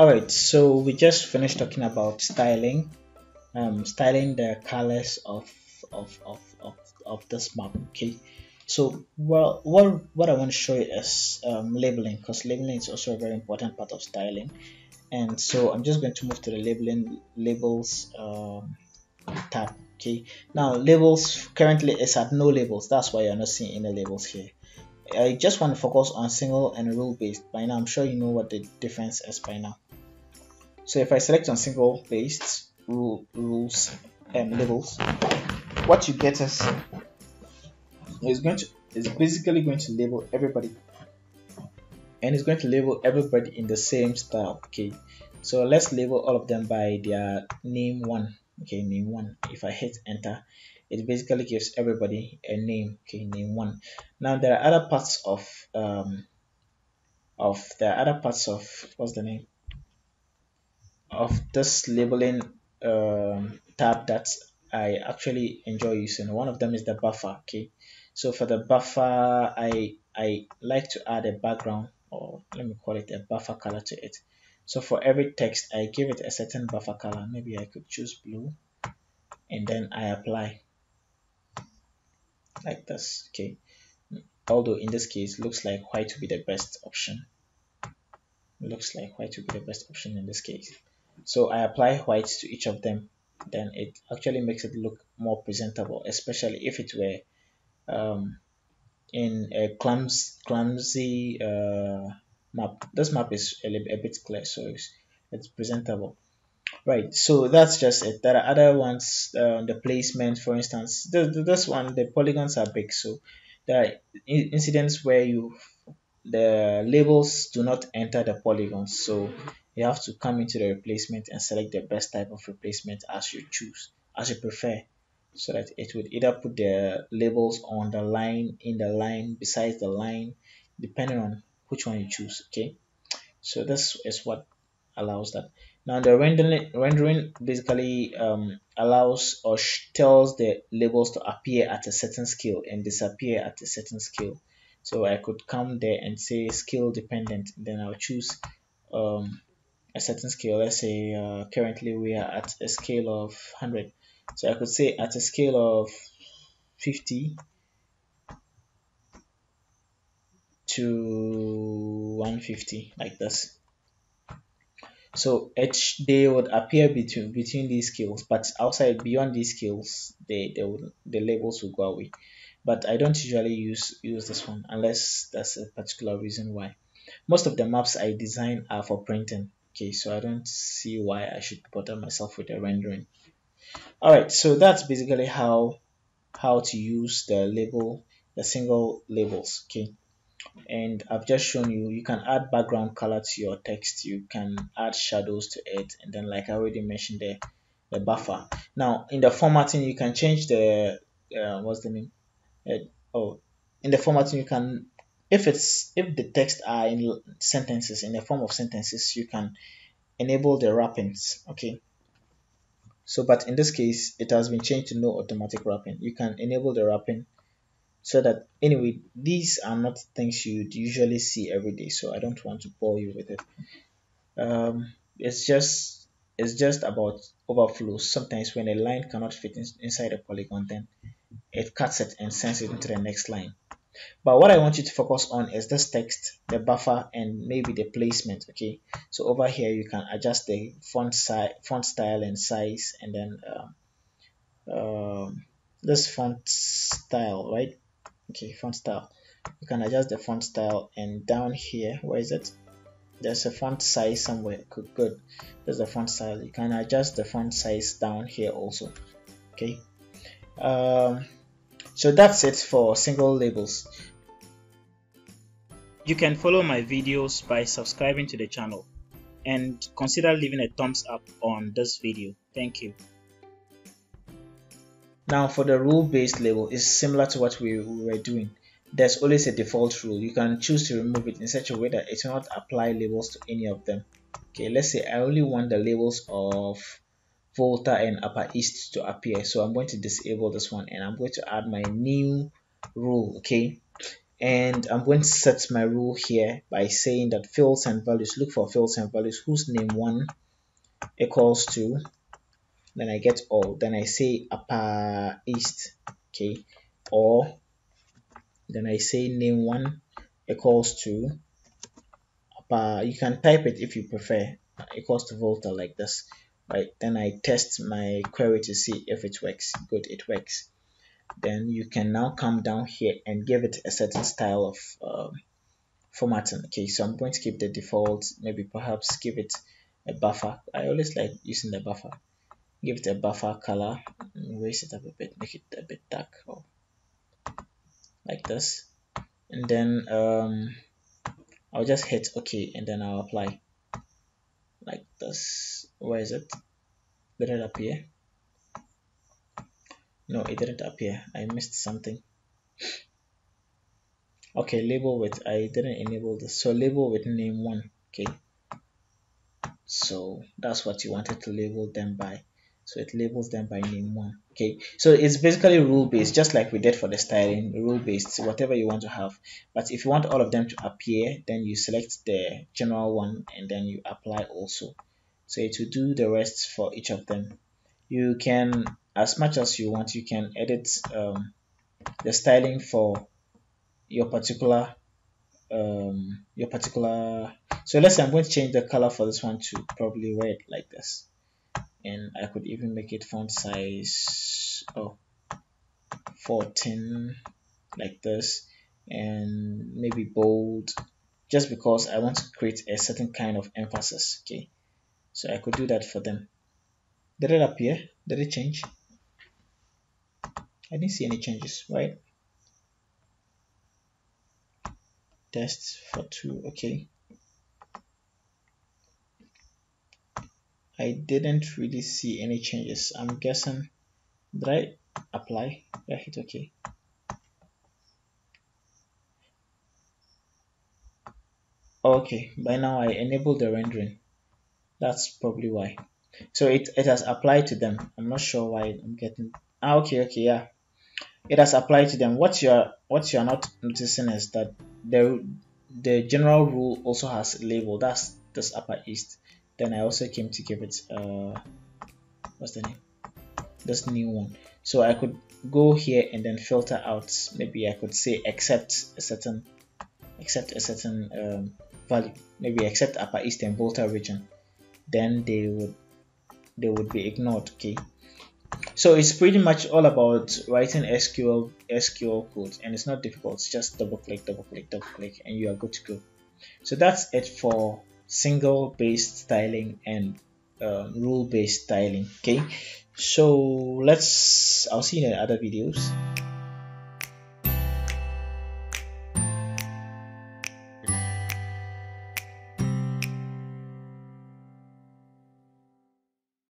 Alright, so we just finished talking about styling, um, styling the colors of, of, of, of, of this map, okay? So, well, what, what I want to show you is um, labeling, because labeling is also a very important part of styling. And so I'm just going to move to the labeling labels um, tab, okay? Now, labels currently is at no labels, that's why you're not seeing any labels here. I just want to focus on single and rule based. By now, I'm sure you know what the difference is by now. So if I select on single based rule, rules and labels, what you get is is going to is basically going to label everybody, and it's going to label everybody in the same style. Okay, so let's label all of them by their name one. Okay, name one. If I hit enter, it basically gives everybody a name okay name one now there are other parts of um of there are other parts of what's the name of this labeling um, tab that I actually enjoy using. One of them is the buffer okay? So for the buffer I I like to add a background or let me call it a buffer color to it. So for every text I give it a certain buffer color. Maybe I could choose blue and then I apply like this okay? Although in this case looks like white to be the best option. Looks like white to be the best option in this case so I apply white to each of them then it actually makes it look more presentable especially if it were um, in a clumsy, clumsy uh, map. This map is a, a bit clear so it's, it's presentable. Right so that's just it. There are other ones uh, the placement for instance. The, the, this one the polygons are big so there are incidents where you the labels do not enter the polygons so you have to come into the replacement and select the best type of replacement as you choose as you prefer so that it would either put the labels on the line in the line besides the line depending on which one you choose okay so this is what allows that now the rendering, rendering basically um, allows or tells the labels to appear at a certain scale and disappear at a certain scale. So I could come there and say scale dependent, then I'll choose um, a certain scale. Let's say uh, currently we are at a scale of 100. So I could say at a scale of 50 to 150 like this so each they would appear between between these scales but outside beyond these scales they, they would, the labels will go away but I don't usually use use this one unless there's a particular reason why most of the maps I design are for printing okay so I don't see why I should bother myself with the rendering. Alright so that's basically how how to use the label the single labels okay? And I've just shown you you can add background color to your text you can add shadows to it and then like I already mentioned the the buffer. Now in the formatting you can change the uh, what's the name? Uh, oh in the formatting you can if it's if the text are in sentences in the form of sentences you can enable the wrappings okay? So but in this case it has been changed to no automatic wrapping. You can enable the wrapping so that anyway these are not things you'd usually see every day so i don't want to bore you with it. Um, it's just it's just about overflow. Sometimes when a line cannot fit in, inside a polygon then it cuts it and sends it into the next line but what i want you to focus on is this text the buffer and maybe the placement okay? So over here you can adjust the font size font style and size and then um, um, this font style right? Okay font style. You can adjust the font style and down here where is it? There's a font size somewhere. Good good. There's the font style you can adjust the font size down here also okay? Um, so that's it for single labels you can follow my videos by subscribing to the channel and consider leaving a thumbs up on this video thank you now for the rule-based label, it's similar to what we, we were doing. There's always a default rule. You can choose to remove it in such a way that it will not apply labels to any of them. Okay, let's say I only want the labels of Volta and Upper East to appear. So I'm going to disable this one and I'm going to add my new rule, okay? and I'm going to set my rule here by saying that fields and values look for fields and values whose name one equals to then I get all then I say upper east okay or then I say name one equals to upper you can type it if you prefer equals to volta like this right then I test my query to see if it works. Good it works. Then you can now come down here and give it a certain style of um, formatting. Okay so I'm going to keep the default maybe perhaps give it a buffer. I always like using the buffer. Give it a buffer color raise it up a bit make it a bit dark oh, like this. And then um, I'll just hit OK and then I'll apply like this where is it did it appear. No it didn't appear. I missed something. Okay label with I didn't enable this. So label with name one okay. So that's what you wanted to label them by. So it labels them by name one okay. So it's basically rule based just like we did for the styling rule based whatever you want to have. But if you want all of them to appear then you select the general one and then you apply also so it will do the rest for each of them you can as much as you want you can edit um, the styling for your particular um, your particular so let's say I'm going to change the color for this one to probably red like this. And I could even make it font size oh 14 like this. And maybe bold just because I want to create a certain kind of emphasis okay so I could do that for them did it appear did it change I didn't see any changes right test for two okay I didn't really see any changes. I'm guessing, did I apply? I hit OK? Okay, by now I enabled the rendering. That's probably why. So it, it has applied to them. I'm not sure why I'm getting. Ah, okay, okay, yeah. It has applied to them. What you're what you're not noticing is that the the general rule also has label. That's this upper east then I also came to give it uh, what's the name this new one so I could go here and then filter out maybe I could say accept a certain accept a certain um, value maybe accept upper east and volta region then they would they would be ignored okay? So it's pretty much all about writing SQL SQL code and it's not difficult it's just double click double click double click and you are good to go. So that's it for single based styling and um, rule based styling okay? So let's i'll see you in other videos